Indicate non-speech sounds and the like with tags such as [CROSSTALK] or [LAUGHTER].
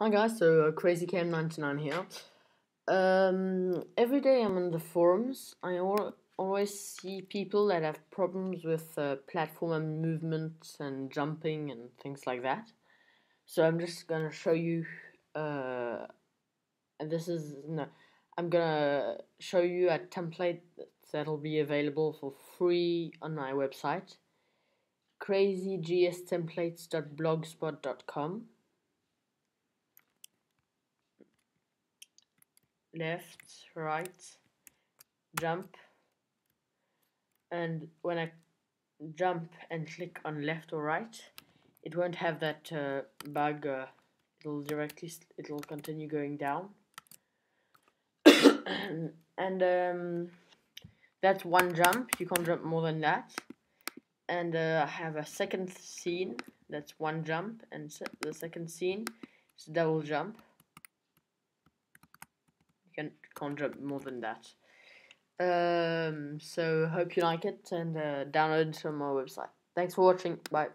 Hi guys, so uh, CrazyCam99 here. Um, every day I'm on the forums. I al always see people that have problems with uh, platform and movement and jumping and things like that. So I'm just gonna show you. Uh, and this is no, I'm gonna show you a template that'll be available for free on my website. crazygstemplates.blogspot.com left, right, jump, and when I jump and click on left or right, it won't have that uh, bug. Uh, it'll directly, it'll continue going down. [COUGHS] and um, that's one jump. You can't jump more than that. And uh, I have a second scene. That's one jump, and the second scene is double jump can can't jump more than that. Um, so hope you like it and uh, download it from our website. Thanks for watching. Bye.